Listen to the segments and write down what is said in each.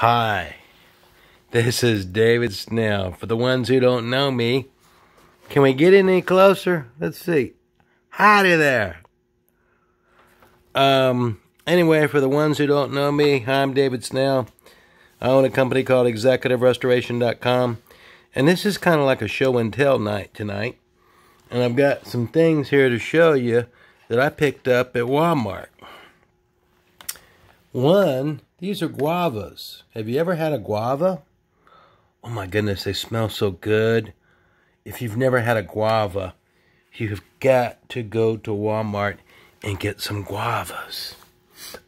Hi, this is David Snell. For the ones who don't know me, can we get any closer? Let's see. Howdy there. Um, anyway, for the ones who don't know me, I'm David Snell. I own a company called ExecutiveRestoration.com. And this is kind of like a show and tell night tonight. And I've got some things here to show you that I picked up at Walmart. One, these are guavas. Have you ever had a guava? Oh my goodness, they smell so good. If you've never had a guava, you've got to go to Walmart and get some guavas.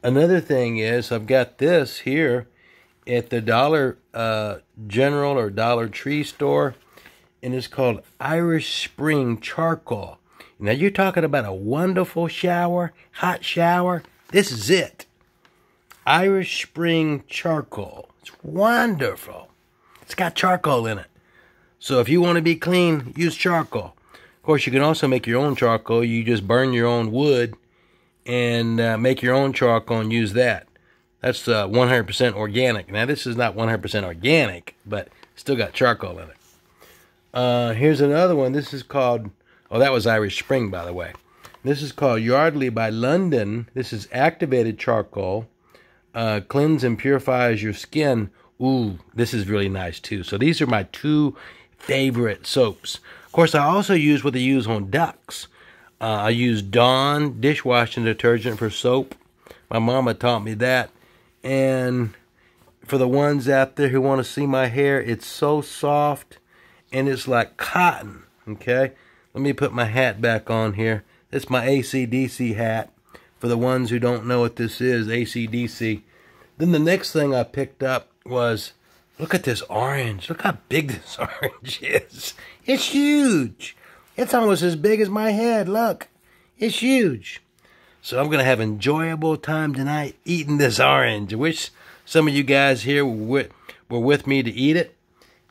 Another thing is, I've got this here at the Dollar uh, General or Dollar Tree store, and it's called Irish Spring Charcoal. Now, you're talking about a wonderful shower, hot shower. This is it. Irish Spring Charcoal. It's wonderful. It's got charcoal in it. So if you want to be clean, use charcoal. Of course, you can also make your own charcoal. You just burn your own wood and uh, make your own charcoal and use that. That's 100% uh, organic. Now, this is not 100% organic, but still got charcoal in it. Uh, here's another one. This is called, oh, that was Irish Spring, by the way. This is called Yardley by London. This is activated charcoal uh, cleanse and purifies your skin. Ooh, this is really nice too. So these are my two favorite soaps. Of course, I also use what they use on ducks. Uh, I use Dawn dishwashing detergent for soap. My mama taught me that. And for the ones out there who want to see my hair, it's so soft and it's like cotton. Okay, let me put my hat back on here. It's my ACDC hat. For the ones who don't know what this is, ACDC. Then the next thing I picked up was, look at this orange. Look how big this orange is. It's huge. It's almost as big as my head. Look, it's huge. So I'm going to have enjoyable time tonight eating this orange. I wish some of you guys here were with, were with me to eat it.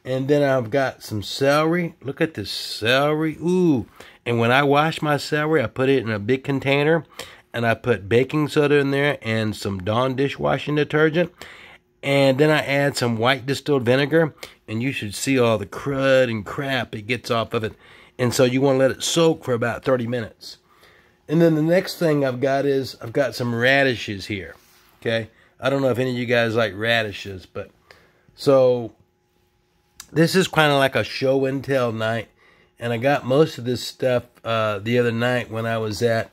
And then I've got some celery. Look at this celery. Ooh. And when I wash my celery, I put it in a big container and I put baking soda in there and some Dawn dishwashing detergent. And then I add some white distilled vinegar, and you should see all the crud and crap it gets off of it. And so you want to let it soak for about 30 minutes. And then the next thing I've got is I've got some radishes here. Okay. I don't know if any of you guys like radishes, but so this is kind of like a show and tell night. And I got most of this stuff uh, the other night when I was at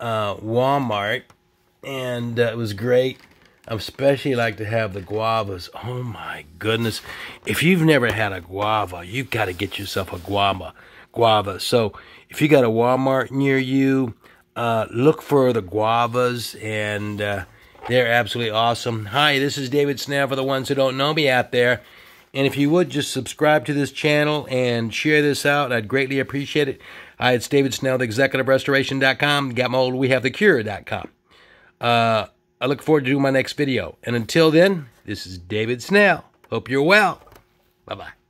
uh, Walmart, and uh, it was great. I especially like to have the guavas. Oh my goodness! If you've never had a guava, you've got to get yourself a guava. Guava. So if you got a Walmart near you, uh, look for the guavas, and uh, they're absolutely awesome. Hi, this is David Snell for the ones who don't know me out there. And if you would just subscribe to this channel and share this out, I'd greatly appreciate it. Hi, it's David Snell, the executiverestoration.com. Got my we have the cure.com. Uh, I look forward to doing my next video. And until then, this is David Snell. Hope you're well. Bye bye.